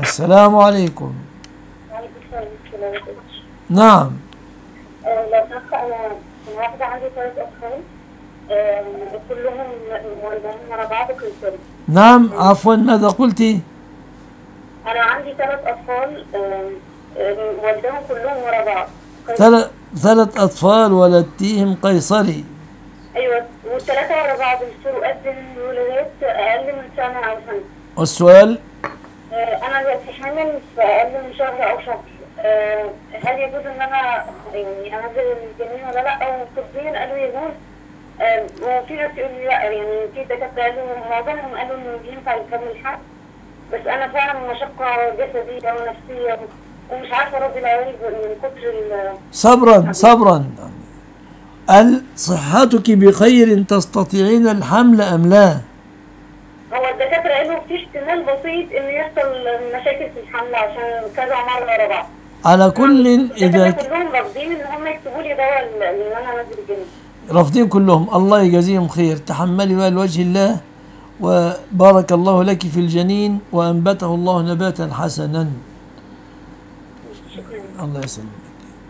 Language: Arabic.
السلام عليكم. نعم لو سمحت أنا واحدة عندي ثلاث أطفال آه، كلهم والدهم ورا بعض قيصري. نعم عفوا ماذا قلت أنا عندي ثلاث أطفال آه، والدهم كلهم ورا بعض. ثلاث ثلاث أطفال ولدتهم قيصري أيوه والثلاثة ورا بعض الفروقات بين الولادات أقل من سنة أو سنة. والسؤال آه، أنا دلوقتي حامل في أقل من شهر أو شهر. آه، هل يجوز إن أنا يعني أنزل الجنين ولا لأ؟ أو طبيا قالوا يجوز. آه، وفي ناس يقولوا لأ يعني في دكاترة قالوا معظمهم قالوا إنه ينفع يكمل حق. بس أنا فعلا مشقة جسدية ونفسية ومش عارفة أرد العيال من كتر صبرا صبرا هل صحتك بخير تستطيعين الحمل أم لا هو الدكاترة قالوا في احتمال بسيط إنه يحصل مشاكل في الحمل عشان كذا مرة ورا بعض. على كل إذا كلهم رافضين إن هم يكتبوا لي دواء ال- إن أنا أنزل الجنين. رافضين كلهم. الله يجازيهم خير. تحملي بقى لوجه الله وبارك الله لك في الجنين وأنبته الله نباتا حسنا. الله يسلمك.